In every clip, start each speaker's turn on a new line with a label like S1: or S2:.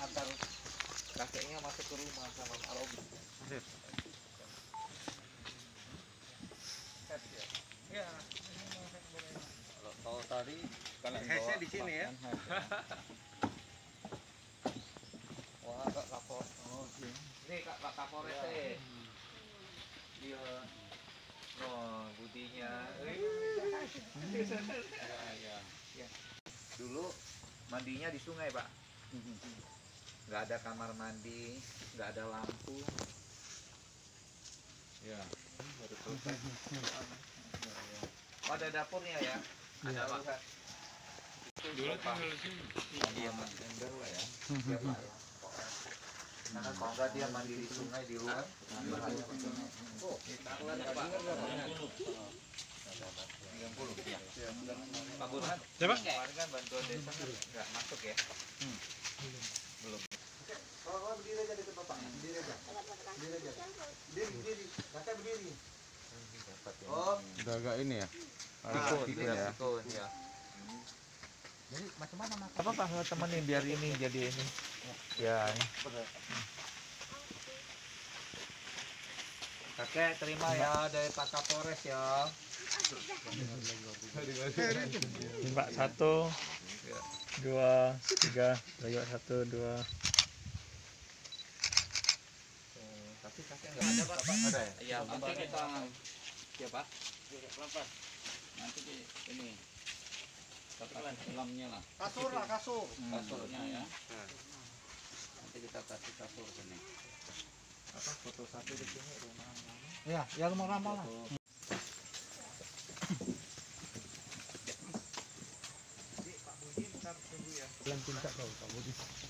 S1: antar kakeknya masuk ke rumah sama Pak Robi. Ya. Kalau tahu tadi kalian
S2: Hesnya
S1: bawa
S2: di sini ya?
S1: ya. Wah, Kak Kapol. Oh, ini. Ini Kak Kak Kapolres eh. Iya. Oh, budinya. Ya, ya. Ya. Dulu mandinya di sungai, Pak. Nggak ada kamar mandi, nggak ada lampu. Ya, baru selesai. Oh, ada dapurnya ya? Ada Pak. Dulu tinggal sini. Iya, Mas. Ember lah ya. Iya, Pak. ya. Pokoknya. Karena kalau nggak dia mandi di sungai di luar, bahaya Pak. Oh, Pak. 30 ya. Pak Burhan.
S3: Siapa?
S1: Kemarin kan bantuan desa kan nggak masuk ya? Belum.
S2: Kalau berdiri aja dekat bapaknya, berdiri aja. Berdiri aja. Berdiri, berdiri. Kakak berdiri. Oh.
S3: Udah agak ini ya.
S1: pikun, biar
S3: ya.
S1: pikun, ya.
S2: Jadi macam mana makan?
S1: Apa Pak temenin biar ini jadi ini? Ya. ini. Kakek terima ya dari Pak Kapolres ya.
S4: Pak satu, dua, tiga, lewat satu, dua.
S1: Tapi kakek nggak ada Pak. Ada ya? Iya,
S5: nanti kita
S1: ya Pak.
S5: nanti di ini katakan filmnya lah
S2: Kasur lah, kasur.
S5: kasurnya ya nanti kita kasih kasur sini
S1: Apa foto satu di sini rumah.
S2: Ya, ya rumah lama lah.
S5: Foto
S1: Pak Budi ntar tunggu ya.
S4: Bulan puncak kau, Pak Budi.
S1: Oh,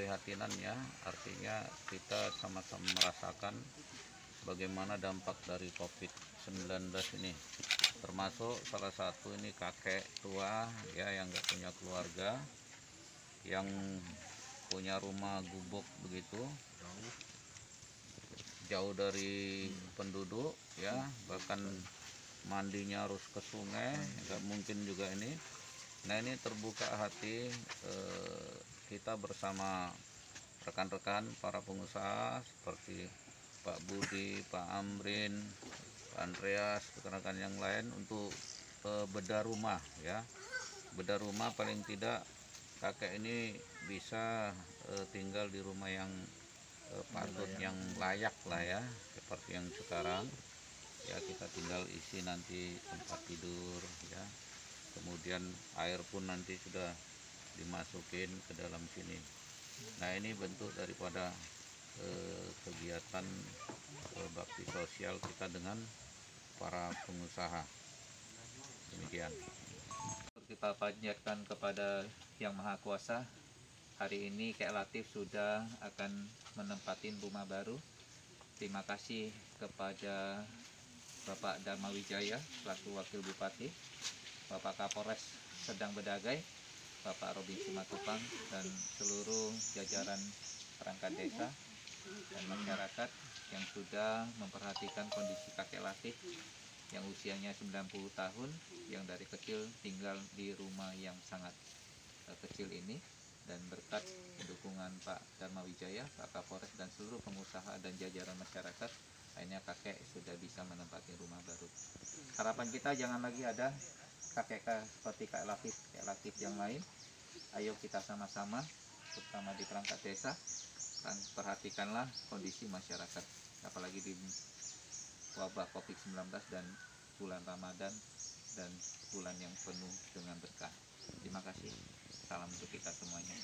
S5: keprihatinan ya. Artinya kita sama-sama merasakan bagaimana dampak dari COVID-19 ini. Termasuk salah satu ini kakek tua ya yang nggak punya keluarga yang punya rumah gubuk begitu. Jauh dari penduduk ya bahkan mandinya harus ke sungai nggak mungkin juga ini. Nah ini terbuka hati eh, kita bersama rekan-rekan para pengusaha seperti Pak Budi, Pak Amrin, Pak Andreas, rekan-rekan yang lain untuk eh, bedah rumah ya. Bedah rumah paling tidak kakek ini bisa eh, tinggal di rumah yang eh, patut yang layak lah ya seperti yang sekarang ya kita tinggal isi nanti tempat tidur ya kemudian air pun nanti sudah dimasukin ke dalam sini. Nah ini bentuk daripada eh, kegiatan eh, bakti sosial kita dengan para pengusaha. Demikian.
S1: Kita panjatkan kepada Yang Maha Kuasa. Hari ini Kek Latif sudah akan menempatin rumah baru. Terima kasih kepada Bapak Dharma Wijaya selaku Wakil Bupati, Bapak Kapolres Sedang Bedagai, Bapak Robin Simatupang dan seluruh jajaran perangkat desa dan masyarakat yang sudah memperhatikan kondisi kakek Latif yang usianya 90 tahun yang dari kecil tinggal di rumah yang sangat eh, kecil ini dan berkat dukungan Pak Dharma Wijaya, Pak Kapolres dan seluruh pengusaha dan jajaran masyarakat akhirnya kakek sudah bisa menempati rumah baru. Harapan kita jangan lagi ada kakek ka- seperti Kak Latif, Kak Latif yang lain. Ayo kita sama-sama terutama di perangkat desa dan perhatikanlah kondisi masyarakat apalagi di wabah COVID-19 dan bulan Ramadan dan bulan yang penuh dengan berkah. Terima kasih. Salam untuk kita semuanya.